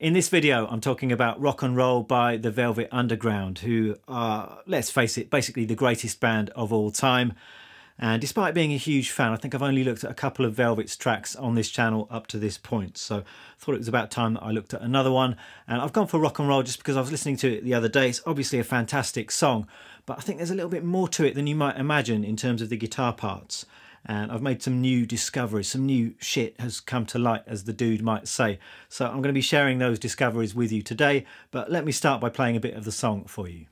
In this video, I'm talking about Rock and Roll by the Velvet Underground, who are, let's face it, basically the greatest band of all time. And despite being a huge fan, I think I've only looked at a couple of Velvet's tracks on this channel up to this point. So I thought it was about time that I looked at another one. And I've gone for Rock and Roll just because I was listening to it the other day. It's obviously a fantastic song, but I think there's a little bit more to it than you might imagine in terms of the guitar parts and I've made some new discoveries. Some new shit has come to light, as the dude might say. So I'm going to be sharing those discoveries with you today, but let me start by playing a bit of the song for you.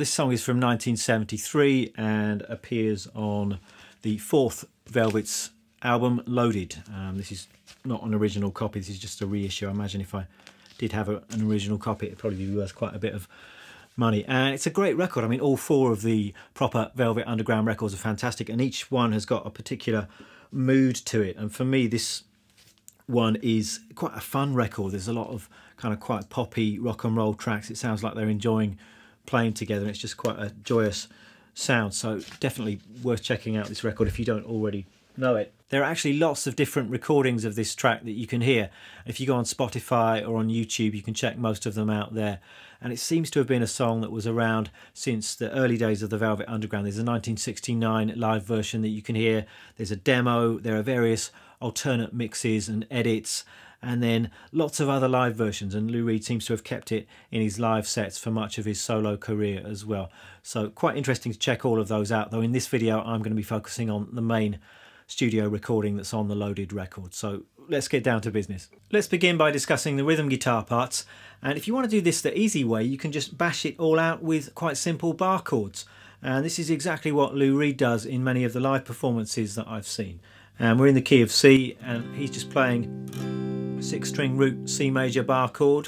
This song is from 1973 and appears on the fourth Velvet's album, Loaded. Um, this is not an original copy, this is just a reissue. I imagine if I did have a, an original copy, it'd probably be worth quite a bit of money. And it's a great record. I mean, all four of the proper Velvet Underground records are fantastic, and each one has got a particular mood to it. And for me, this one is quite a fun record. There's a lot of kind of quite poppy rock and roll tracks. It sounds like they're enjoying playing together. and It's just quite a joyous sound. So definitely worth checking out this record if you don't already know it. There are actually lots of different recordings of this track that you can hear. If you go on Spotify or on YouTube, you can check most of them out there. And it seems to have been a song that was around since the early days of the Velvet Underground. There's a 1969 live version that you can hear. There's a demo. There are various alternate mixes and edits and then lots of other live versions. And Lou Reed seems to have kept it in his live sets for much of his solo career as well. So quite interesting to check all of those out. Though in this video, I'm going to be focusing on the main studio recording that's on the loaded record. So let's get down to business. Let's begin by discussing the rhythm guitar parts. And if you want to do this the easy way, you can just bash it all out with quite simple bar chords. And this is exactly what Lou Reed does in many of the live performances that I've seen. And we're in the key of C, and he's just playing six string root C major bar chord,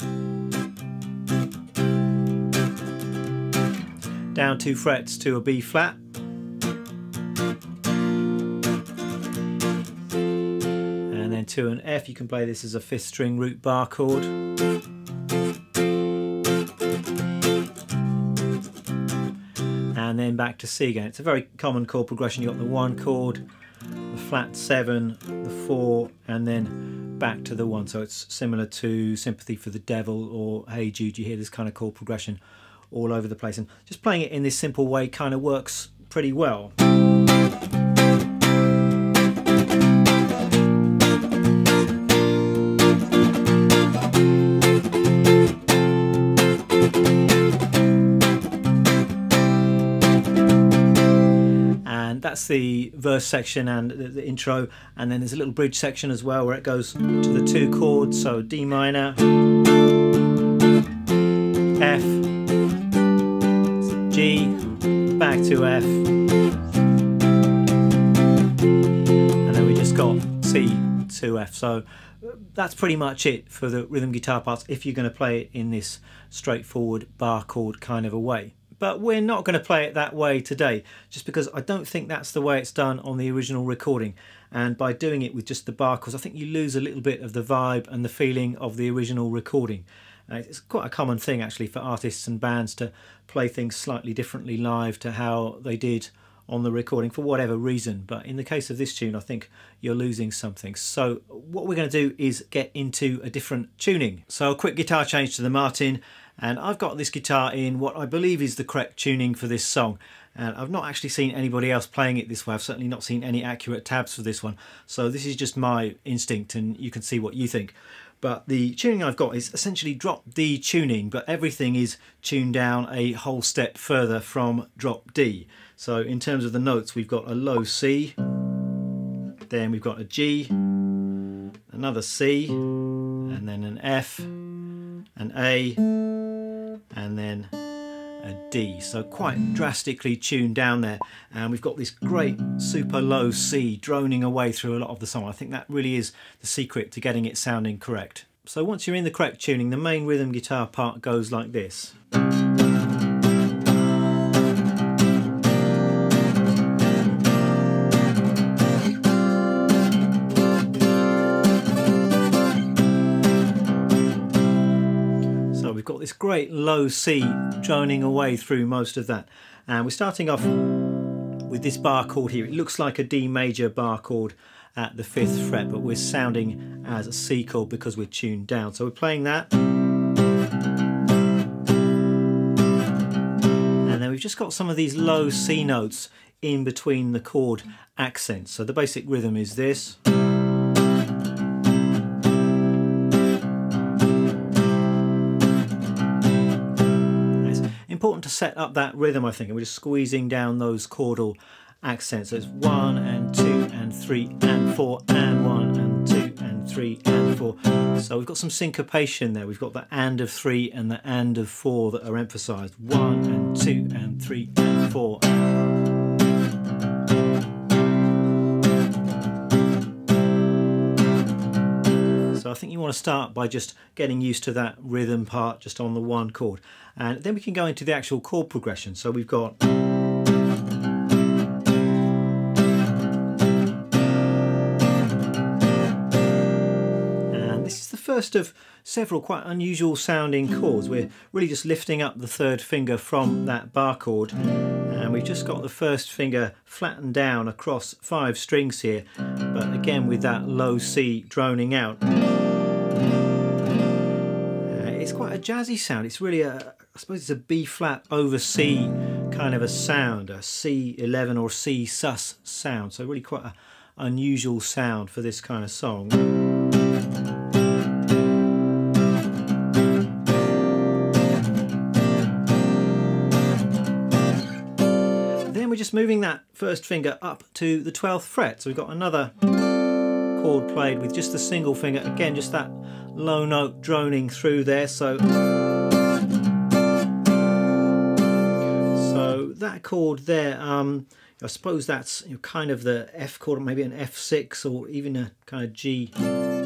down two frets to a B flat, and then to an F. You can play this as a fifth string root bar chord. And then back to C again. It's a very common chord progression. You've got the one chord, flat seven, the four, and then back to the one. So it's similar to Sympathy for the Devil or Hey Jude. You hear this kind of chord progression all over the place. And just playing it in this simple way kind of works pretty well. That's the verse section and the, the, intro and then there's a little bridge section as well where it goes to the two chords so D minor F G back to F. And then we just got C to F. So uh, that's pretty much it for the rhythm guitar parts if you're going to play it in this straightforward bar chord kind of a way but we're not going to play it that way today, just because I don't think that's the way it's done on the original recording. And by doing it with just the bar chords, I think you lose a little bit of the vibe and the feeling of the original recording. Uh, it's quite a common thing actually for artists and bands to play things slightly differently live to how they did on the recording for whatever reason. But in the case of this tune, I think you're losing something. So what we're going to do is get into a different tuning. So a quick guitar change to the Martin. And I've got this guitar in what I believe is the correct tuning for this song. And I've not actually seen anybody else playing it this way. I've certainly not seen any accurate tabs for this one. So this is just my instinct and you can see what you think. But the tuning I've got is essentially drop D tuning, but everything is tuned down a whole step further from drop D. So in terms of the notes, we've got a low C, then we've got a G, another C, and then an F, an A, and then a D. So quite drastically tuned down there. And we've got this great super low C droning away through a lot of the song. I think that really is the secret to getting it sounding correct. So once you're in the correct tuning, the main rhythm guitar part goes like this. Got this great low C droning away through most of that. And we're starting off with this bar chord here. It looks like a D major bar chord at the fifth fret, but we're sounding as a C chord because we're tuned down. So we're playing that. And then we've just got some of these low C notes in between the chord accents. So the basic rhythm is this. Important to set up that rhythm, I think, and we're just squeezing down those chordal accents. So it's one and two and three and four and one and two and three and four. So we've got some syncopation there. We've got the and of three and the and of four that are emphasized. One and two and three and four. So I think you want to start by just getting used to that rhythm part just on the one chord. And then we can go into the actual chord progression. So we've got and this is the first of several quite unusual sounding chords. We're really just lifting up the third finger from that bar chord and we've just got the first finger flattened down across five strings here but again with that low C droning out quite a jazzy sound. It's really a, I suppose it's a B flat over C kind of a sound, a C11 or C sus sound. So really quite an unusual sound for this kind of song. Then we're just moving that first finger up to the 12th fret. So we've got another chord played with just the single finger. Again, just that low note droning through there. So, so that chord there, um, I suppose that's kind of the F chord, maybe an F6 or even a kind of G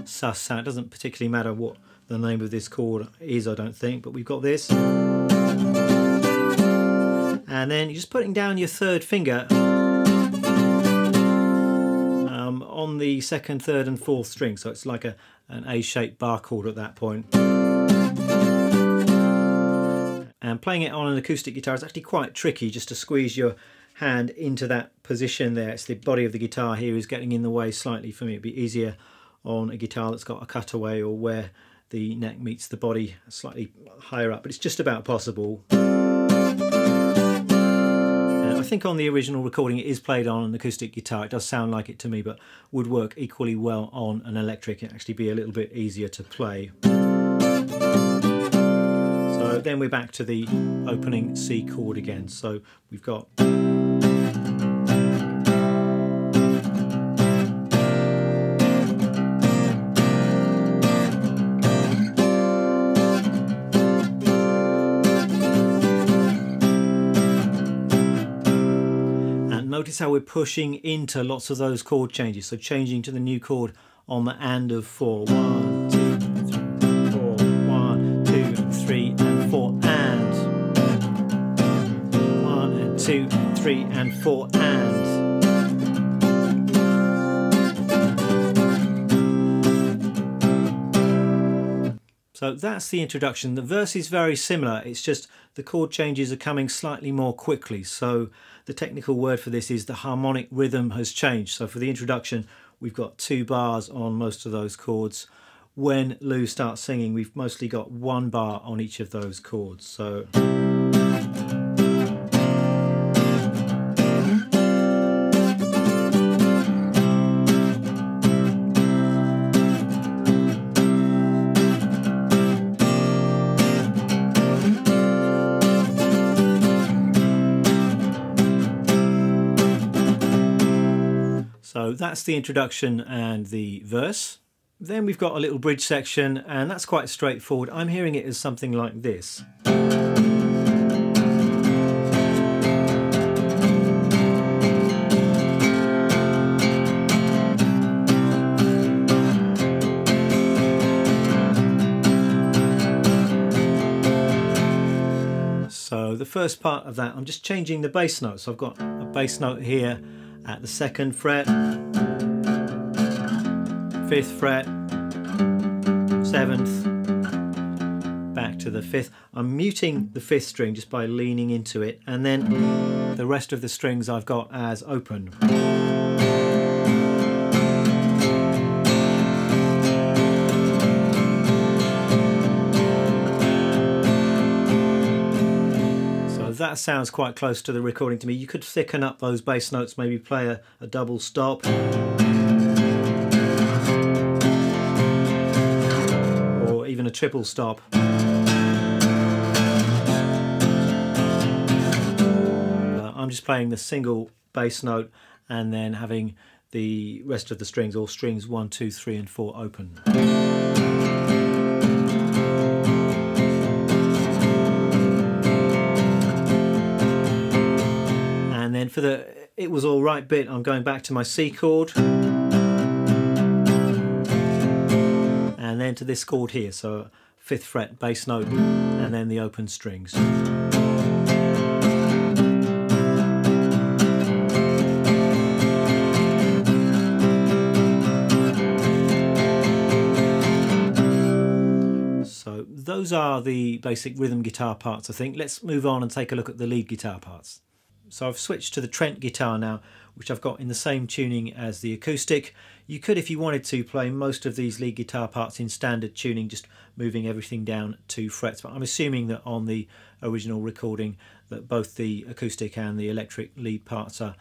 sus sound. It doesn't particularly matter what the name of this chord is, I don't think, but we've got this. And then you're just putting down your third finger on the second, third and fourth string. So it's like a, an A-shaped bar chord at that point. And playing it on an acoustic guitar is actually quite tricky just to squeeze your hand into that position there. It's the body of the guitar here is getting in the way slightly for me. It'd be easier on a guitar that's got a cutaway or where the neck meets the body slightly higher up, but it's just about possible. Think on the original recording it is played on an acoustic guitar. It does sound like it to me, but would work equally well on an electric. It'd actually be a little bit easier to play. So then we're back to the opening C chord again. So we've got notice how we're pushing into lots of those chord changes. So changing to the new chord on the and of four. One, two, three, and four, and. two, three, and four, and. So that's the introduction. The verse is very similar, it's just the chord changes are coming slightly more quickly. So the technical word for this is the harmonic rhythm has changed. So for the introduction, we've got two bars on most of those chords. When Lou starts singing, we've mostly got one bar on each of those chords. So. That's the introduction and the verse. Then we've got a little bridge section, and that's quite straightforward. I'm hearing it as something like this. So the first part of that, I'm just changing the bass note. So I've got a bass note here at the second fret, fifth fret, seventh, back to the fifth. I'm muting the fifth string just by leaning into it, and then the rest of the strings I've got as open. That sounds quite close to the recording to me. You could thicken up those bass notes, maybe play a, a double stop. Or even a triple stop. Uh, I'm just playing the single bass note and then having the rest of the strings, all strings one, two, three and 4 open. For the it was all right bit, I'm going back to my C chord. And then to this chord here, so fifth fret bass note, and then the open strings. So those are the basic rhythm guitar parts I think. Let's move on and take a look at the lead guitar parts. So I've switched to the Trent guitar now, which I've got in the same tuning as the acoustic. You could, if you wanted to, play most of these lead guitar parts in standard tuning, just moving everything down two frets. But I'm assuming that on the original recording that both the acoustic and the electric lead parts are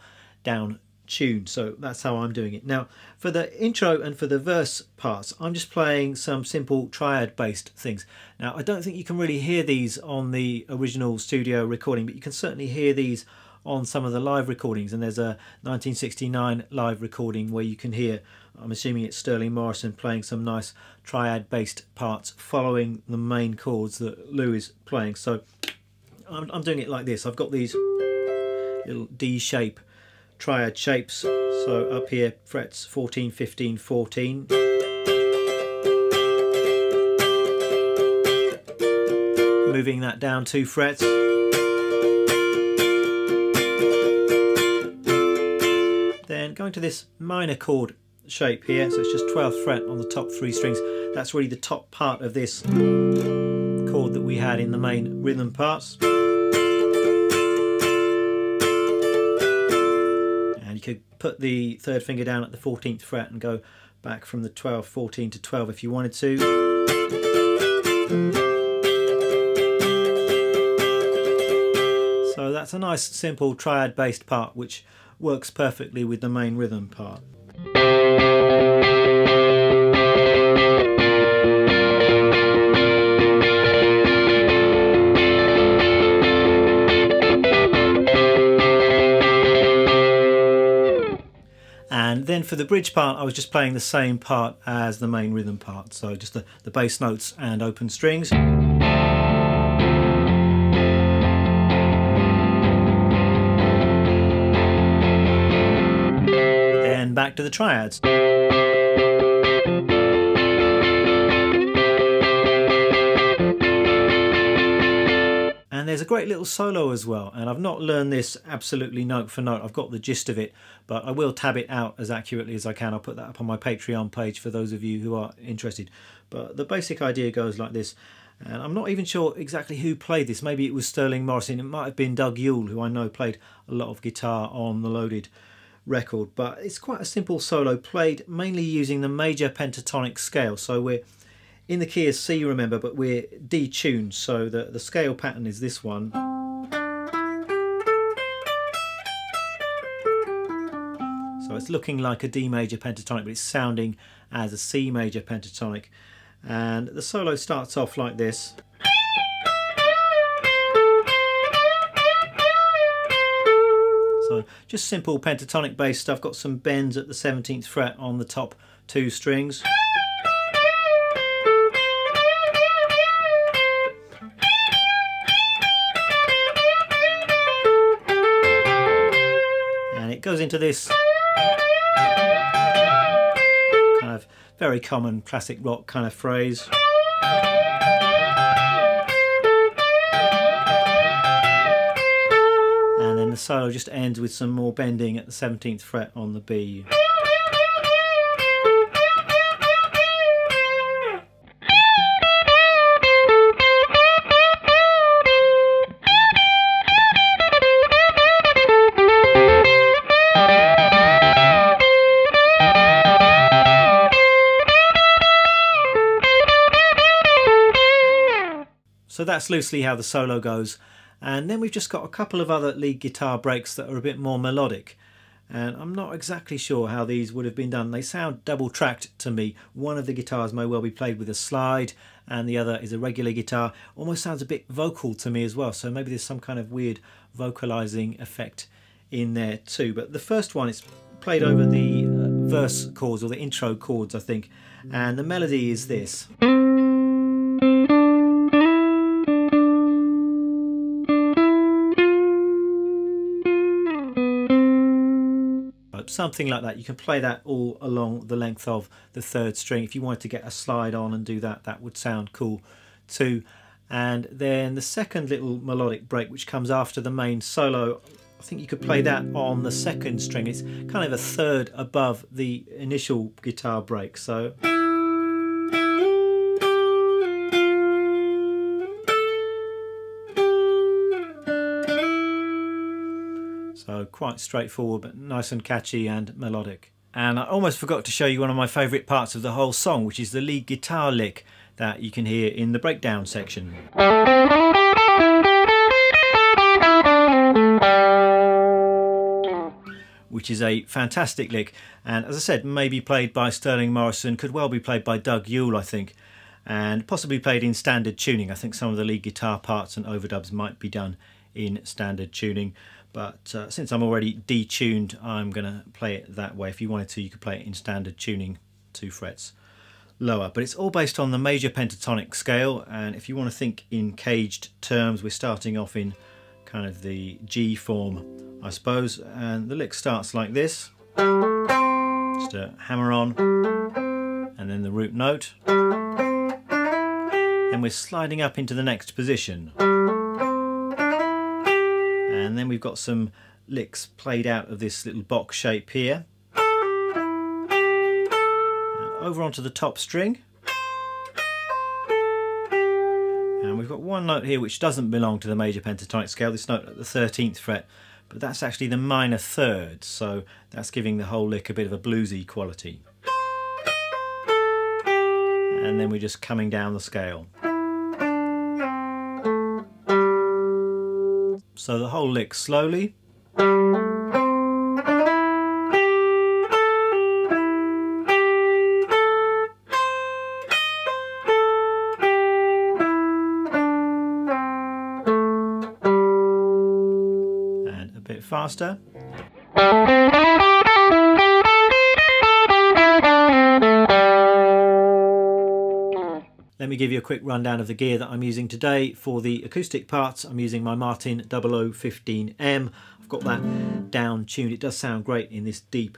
down tuned. So that's how I'm doing it. Now, for the intro and for the verse parts, I'm just playing some simple triad based things. Now, I don't think you can really hear these on the original studio recording, but you can certainly hear these on some of the live recordings and there's a 1969 live recording where you can hear I'm assuming it's Sterling Morrison playing some nice triad based parts following the main chords that Lou is playing. So I'm, I'm doing it like this. I've got these little D shape triad shapes. So up here frets 14 15 14 moving that down two frets going to this minor chord shape here, so it's just 12th fret on the top three strings. That's really the top part of this chord that we had in the main rhythm parts. And you could put the third finger down at the 14th fret and go back from the 12, 14 to 12 if you wanted to. So that's a nice simple triad based part which works perfectly with the main rhythm part. And then for the bridge part, I was just playing the same part as the main rhythm part. So just the, the bass notes and open strings. Back to the triads. And there's a great little solo as well, and I've not learned this absolutely note for note. I've got the gist of it, but I will tab it out as accurately as I can. I'll put that up on my Patreon page for those of you who are interested. But the basic idea goes like this. And I'm not even sure exactly who played this. Maybe it was Sterling Morrison. It might have been Doug Yule, who I know played a lot of guitar on the Loaded record. But it's quite a simple solo, played mainly using the major pentatonic scale. So we're in the key of C, remember, but we're detuned. So the, the scale pattern is this one. So it's looking like a D major pentatonic, but it's sounding as a C major pentatonic. And the solo starts off like this. So just simple pentatonic bass stuff, got some bends at the 17th fret on the top two strings. And it goes into this kind of very common classic rock kind of phrase. Solo just ends with some more bending at the 17th fret on the B. So that's loosely how the solo goes. And then we've just got a couple of other lead guitar breaks that are a bit more melodic. And I'm not exactly sure how these would have been done. They sound double tracked to me. One of the guitars may well be played with a slide and the other is a regular guitar. Almost sounds a bit vocal to me as well. So maybe there's some kind of weird vocalizing effect in there too. But the first one is played over the uh, verse chords or the intro chords, I think. And the melody is this. Something like that. You can play that all along the length of the third string. If you wanted to get a slide on and do that, that would sound cool too. And then the second little melodic break, which comes after the main solo, I think you could play that on the second string. It's kind of a third above the initial guitar break. So. Quite straightforward, but nice and catchy and melodic. And I almost forgot to show you one of my favourite parts of the whole song, which is the lead guitar lick that you can hear in the breakdown section. Which is a fantastic lick, and as I said, maybe played by Sterling Morrison, could well be played by Doug Yule, I think, and possibly played in standard tuning. I think some of the lead guitar parts and overdubs might be done in standard tuning but uh, since I'm already detuned I'm going to play it that way. If you wanted to you could play it in standard tuning two frets lower. But it's all based on the major pentatonic scale and if you want to think in caged terms we're starting off in kind of the G form I suppose. And the lick starts like this. Just a hammer on and then the root note. Then we're sliding up into the next position and then we've got some licks played out of this little box shape here. over onto the top string. And we've got one note here which doesn't belong to the major pentatonic scale, this note at the 13th fret, but that's actually the minor third, so that's giving the whole lick a bit of a bluesy quality. And then we're just coming down the scale. So the whole lick slowly. And a bit faster. Let me give you a quick rundown of the gear that I'm using today. For the acoustic parts, I'm using my Martin 0015M. I've got that down tuned. It does sound great in this deep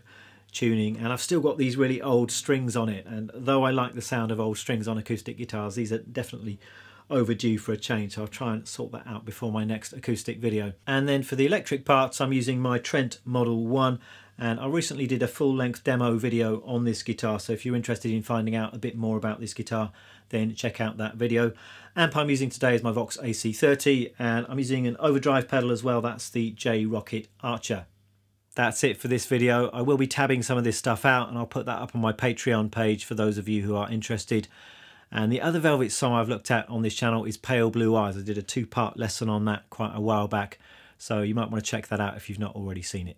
tuning and I've still got these really old strings on it and though I like the sound of old strings on acoustic guitars these are definitely overdue for a change. So I'll try and sort that out before my next acoustic video. And then for the electric parts, I'm using my Trent Model 1 and I recently did a full length demo video on this guitar so if you're interested in finding out a bit more about this guitar then check out that video. Amp I'm using today is my Vox AC30 and I'm using an overdrive pedal as well that's the J Rockett Archer. That's it for this video. I will be tabbing some of this stuff out and I'll put that up on my Patreon page for those of you who are interested. And the other Velvet song I've looked at on this channel is Pale Blue Eyes. I did a two-part lesson on that quite a while back. So you might want to check that out if you've not already seen it.